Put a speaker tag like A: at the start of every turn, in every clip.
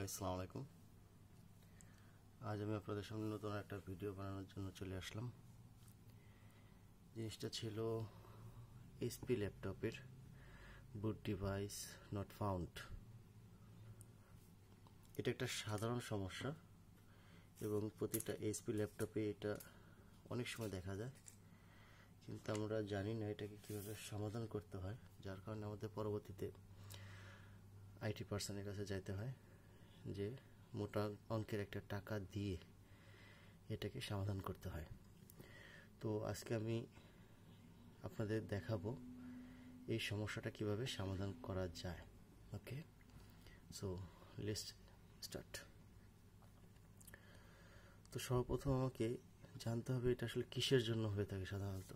A: Guys সালাম আলাইকুম। আজ আমি আপনাদের সামনে নতুন একটা ভিডিও বানানোর জন্য চলে আসলাম। জিনিসটা ছিল এসপি ল্যাপটপের বুট ডিভাইস নট ফাউন্ড এটা একটা সাধারণ সমস্যা এবং প্রতিটা এসপি ল্যাপটপে এটা অনেক সময় দেখা যায়। কিন্তু আমরা জানি না এটাকে কীভাবে সমাধান করতে হয়, যার কারণে আমাদের পরবর্তীতে আইটি পার্সনের কাছে যাইতে হয়। যে মোটা অঙ্কের একটা টাকা দিয়ে এটাকে সমাধান করতে হয়। তো আজকে আমি আপনাদের দেখাবো এই সমস্যাটা কীভাবে সমাধান করা যায়। ওকে? সো লিস্ট স্টার্ট তো সর্বপ্রথম আমাকে জানতে হবে এটা আসলে কিসের জন্য হয়ে থাকে সাধারণত।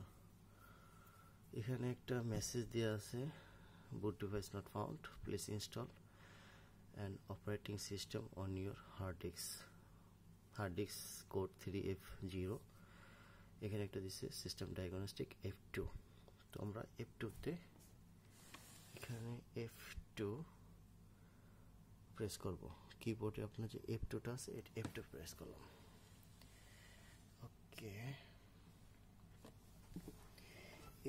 A: এখানে একটা মেসেজ দেওয়া আছে boot device not found please install. An operating system on your hard disk. Hard disk code 3f0 এখানে একটা দিচ্ছে সিস্টেম ডায়াগনস্টিক এফ টু তো আমরা এফ টুতে এখানে এফ টু প্রেস করব। কিবোর্ডে আপনার যে এফ টুটা আছে এফ টু প্রেস করলাম। ওকে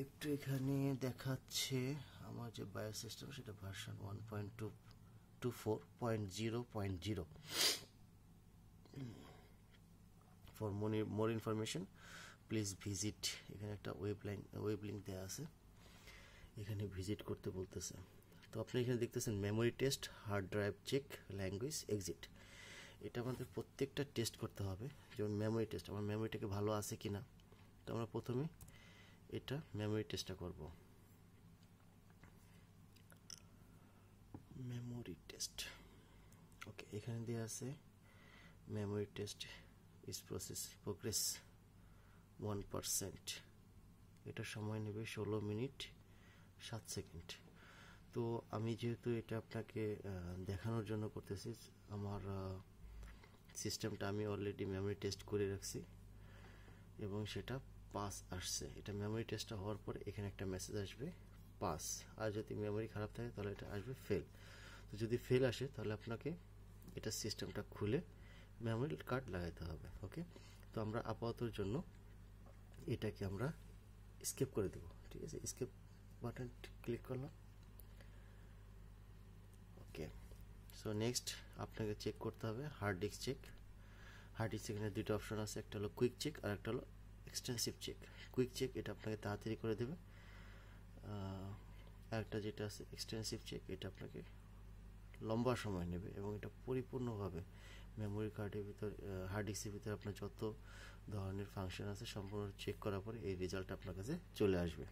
A: একটু এখানে দেখাচ্ছে আমার যে বায়ো সিস্টেম সেটা version one point two two four point zero point zero for many more information please visit এখানে একটা ওয়েব লাইন ওয়েব লিঙ্ক দেওয়া আছে। এখানে ভিজিট করতে বলতেছে। তো আপনি এখানে দেখতেছেন memory test hard drive check language exit এটা আমাদের প্রত্যেকটা টেস্ট করতে হবে। যেমন মেমোরি টেস্ট আমার মেমোরিটাকে ভালো আছে কি না তো আমরা প্রথমে এটা মেমোরি টেস্টটা করব। মেমোরি টেস্ট ওকে এখানে দেওয়া আছে memory test is process progress one percent এটা সময় নেবে ষোলো মিনিট, সাত সেকেন্ড। তো আমি যেহেতু এটা আপনাকে দেখানোর জন্য করতেছি, আমার সিস্টেমটা আমি অলরেডি মেমোরি টেস্ট করে রাখছি, এবং সেটা পাস আসছে। এটা মেমোরি টেস্টটা হওয়ার পরে এখানে একটা মেসেজ আসবে। পাস আর যদি মেমোরি খারাপ থাকে, তাহলে এটা আসবে ফেল তো যদি ফেল আসে, তাহলে আপনাকে এটা সিস্টেমটা খুলে মেমোরি কার্ড লাগাইতে হবে ওকে তো আমরা আপাততর জন্য এটাকে আমরা স্কেপ করে দেব, ঠিক আছে? স্কেপ বাটন ক্লিক করলাম ওকে সো নেক্সট আপনাকে চেক করতে হবে hard disk check hard disk এখানে দুটো অপশন আছে, একটা হলো কুইক চেক আর একটা হলো এক্সটেন্সিভ চেক কুইক চেক এটা আপনাকে তাড়াতাড়ি করে দেবে। একটা যেটা আছে এক্সটেন্সিভ চেক এটা আপনাকে লম্বা সময় নেবে এবং এটা পরিপূর্ণভাবে মেমোরি কার্ডের ভিতর হার্ড ডিস্কের ভিতরে আপনার যত ধরনের ফাংশন আছে সম্পূর্ণ চেক করার পরে এই রেজাল্ট আপনার কাছে চলে আসবে।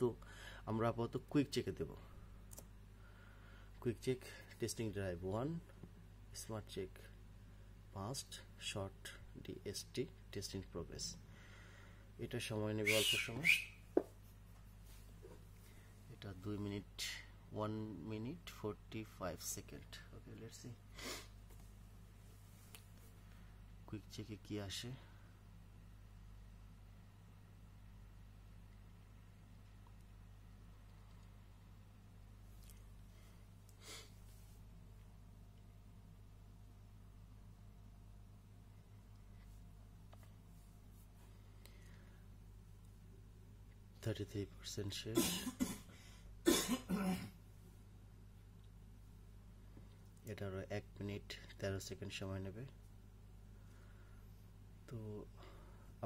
A: তো আমরা আপাতত কুইক চেকে দেব। Quick check testing drive one smart check past short DST testing progress এটা সময় নেবে অল্প সময়। এটা দুই minute one minute forty five second okay let's see quick চেকে কি আসে? থার্টি থ্রি পার্সেন্ট শেষ এটারও এক মিনিট তেরো সেকেন্ড সময় নেবে। তো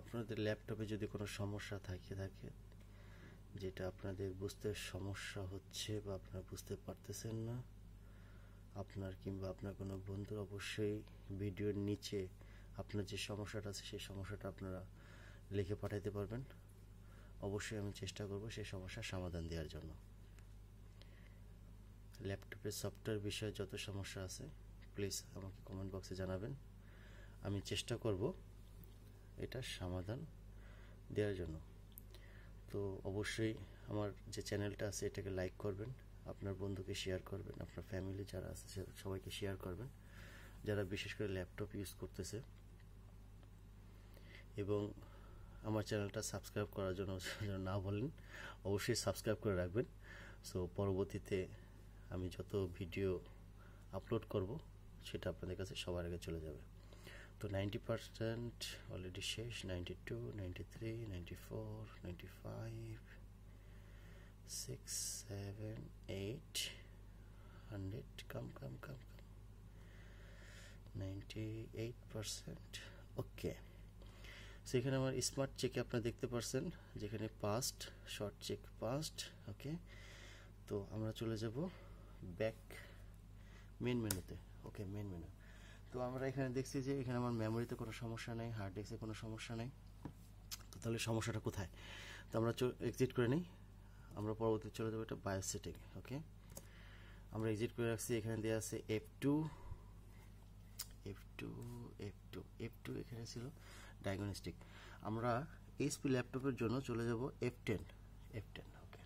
A: আপনাদের ল্যাপটপে যদি কোনো সমস্যা থাকে থাকে, যেটা আপনাদের বুঝতে সমস্যা হচ্ছে বা আপনারা বুঝতে পারতেছেন না, আপনার কিংবা আপনার কোনো বন্ধুর, অবশ্যই ভিডিওর নিচে আপনার যে সমস্যাটা আছে, সেই সমস্যাটা আপনারা লিখে পাঠাইতে পারবেন। অবশ্যই আমি চেষ্টা করব সেই সমস্যার সমাধান দেওয়ার জন্য। ল্যাপটপের সফটওয়্যার বিষয়ে যত সমস্যা আছে প্লিজ আমাকে কমেন্ট বক্সে জানাবেন। আমি চেষ্টা করব এটার সমাধান দেওয়ার জন্য। তো অবশ্যই আমার যে চ্যানেলটা আছে, এটাকে লাইক করবেন, আপনার বন্ধুকে শেয়ার করবেন, আপনার ফ্যামিলি যারা আছে সবাইকে শেয়ার করবেন, যারা বিশেষ করে ল্যাপটপ ইউজ করতেছে। এবং আমার চ্যানেলটা সাবস্ক্রাইব করার জন্য না বলেন, অবশ্যই সাবস্ক্রাইব করে রাখবেন। সো পরবর্তীতে আমি যত ভিডিও আপলোড করব, সেটা আপনাদের কাছে সবার আগে চলে যাবে। তো নাইনটি পার্সেন্ট অলরেডি শেষ ninety two ninety three ninety four ninety five six seven eight hundred come come come come ninety eight percent okay সেখানে আমার স্মার্ট চেকে আপনারা দেখতে পারছেন, যেখানে past short check past okay তো আমরা চলে যাব ব্যাক মেন মেনুতে ওকে মেন মেনু তো আমরা এখানে দেখছি যে এখানে আমার মেমোরিতে কোনো সমস্যা নেই হার্ড ডিস্কে কোনো সমস্যা নেই। তাহলে সমস্যাটা কোথায়? তো আমরা এক্সিট করে নিই। আমরা পরবর্তী চলে যাব এটা বায়োস সেটিং ওকে আমরা এক্সিট করে রাখছি, এখানে দেওয়া আছে F two F two F two F two এখানে ছিল ডায়াগনস্টিক আমরা এইচপি ল্যাপটপের জন্য চলে যাব F ten F ten okay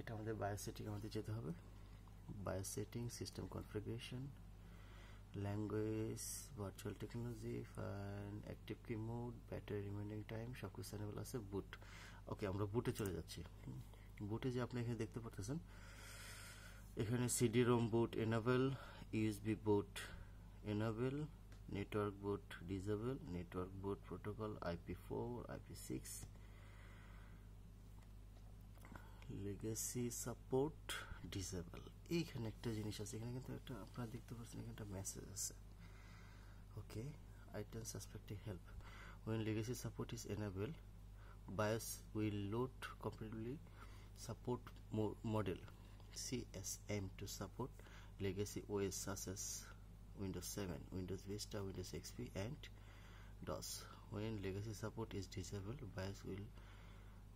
A: এটা আমাদের বায়োস সেটিং আমাদের যেতে হবে। BIOS setting system configuration language virtual technology fine active key mode battery reminding time সব কিছু অ্যানেবল আছে বুট ওকে আমরা বুটে চলে যাচ্ছি। বুটে যে আপনি এখানে দেখতে পাচ্ছেন, এখানে CD ROM boot enable USB boot enable network boot disable network boot protocol IP four IP six legacy support disable এইখানে একটা জিনিস আছে, এখানে কিন্তু একটা, আপনারা দেখতে পাচ্ছেন এখানে একটা মেসেজ আছে। Okay I item suspecting help when legacy support is enable BIOS will load completely support model C S M to support legacy OS such as Windows seven Windows Vista Windows XP and DOS when legacy support is disable BIOS will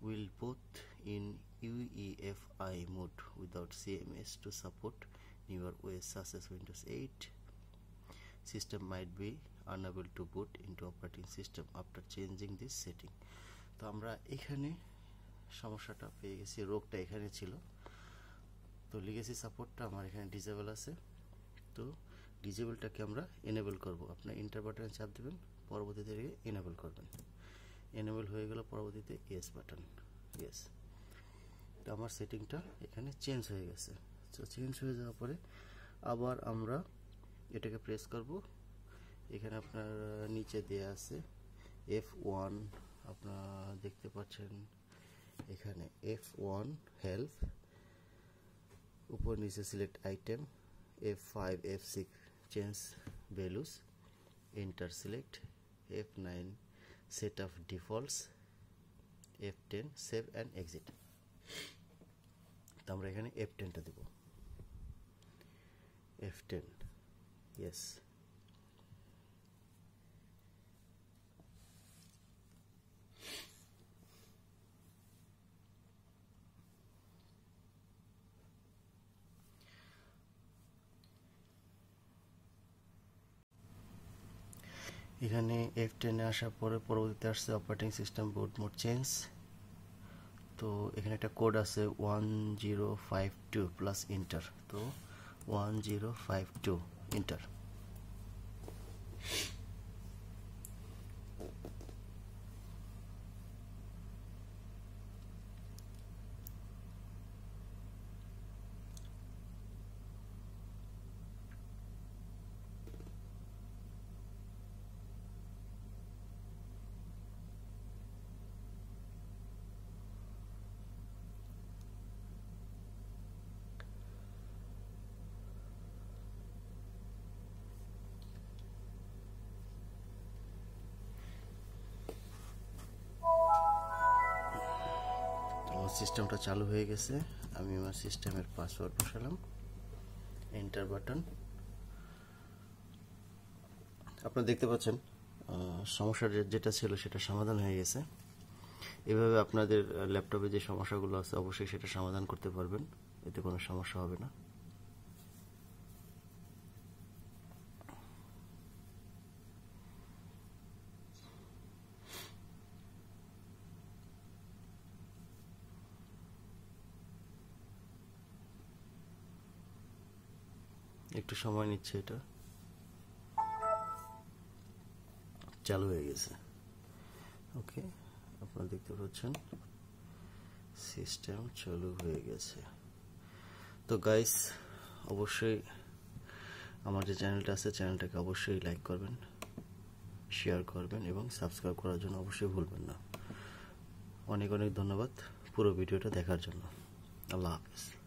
A: will boot in UEFI mode without CMS to support newer OS such as Windows 8. System might be unable to boot into operating system after changing this setting. তো আমরা এখানে সমস্যাটা পেয়ে গেছি রোগটা এখানে ছিল তো লিগেসি সাপোর্টটা আমার এখানে ডিজেবল আছে তো ডিজেবলটাকে আমরা এনেবল করব আপনার ইন্টার বাটনে চাপ দেবেন পরবর্তীতে এনেবল করবেন এনেবল হয়ে গেল পরবর্তীতে ইয়েস বাটন ইয়েস তো আমার সেটিংটা এখানে চেঞ্জ হয়ে গেছে। তো চেঞ্জ হয়ে যাওয়ার পরে আবার আমরা এটাকে প্রেস করব। এখানে আপনার নিচে দেয়া আছে এফ ওয়ান আপনারা দেখতে পাচ্ছেন এখানে এফ ওয়ান হেলথ উপর নিচে select item F five F six change values enter select F nine of defaults F ten save and exit তো আমরা এখানে এফ টেনটা দেব। এফ টেন এখানে এফ টেনে আসার পরে পরবর্তীতে আসছে operating system board mode change তো এখানে একটা কোড আছে one zero five two plus enter তো one zero five two enter আমার সিস্টেমটা চালু হয়ে গেছে। আমি আমার সিস্টেমের পাসওয়ার্ড বসালাম। এন্টার বাটন আপনারা দেখতে পাচ্ছেন সমস্যা যেটা ছিল সেটা সমাধান হয়ে গেছে। এভাবে আপনাদের ল্যাপটপে যে সমস্যাগুলো আছে, অবশ্যই সেটা সমাধান করতে পারবেন। এতে কোনো সমস্যা হবে না। একটু সময় নিচ্ছে এটা। চালু হয়ে গেছে। ওকে আপনারা দেখতে পাচ্ছেন। সিস্টেম চালু হয়ে গেছে। তো গাইস অবশ্যই আমার যে চ্যানেলটা আছে চ্যানেলটাকে অবশ্যই লাইক করবেন শেয়ার করবেন এবং সাবস্ক্রাইব করার জন্য অবশ্যই ভুলবেন না। অনেক অনেক ধন্যবাদ পুরো ভিডিওটা দেখার জন্য। আল্লাহ হাফেজ।